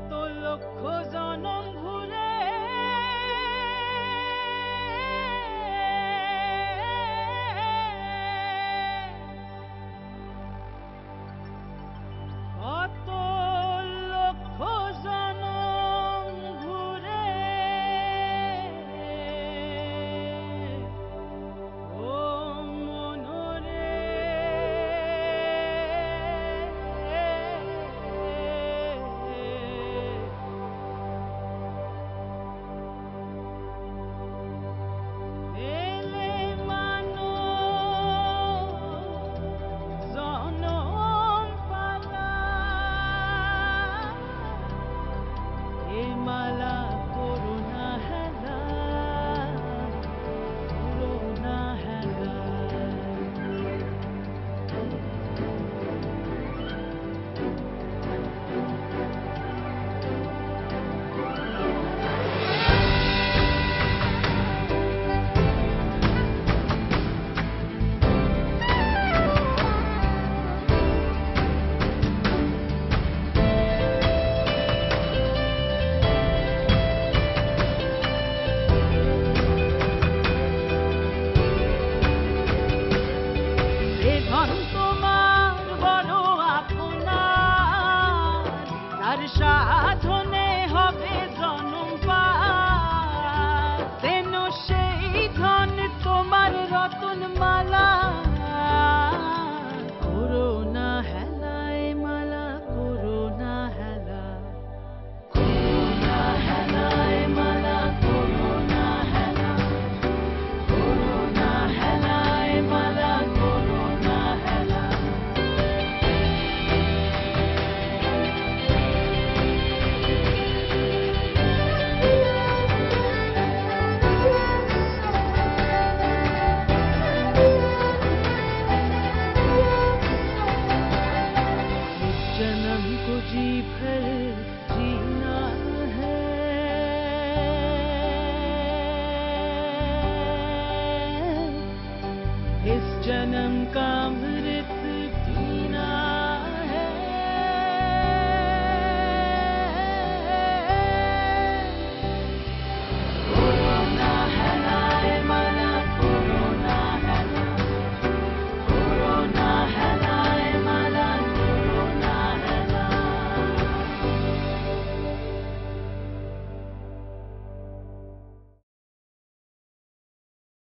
এত লক্ষ জনম इस जन्म का मृत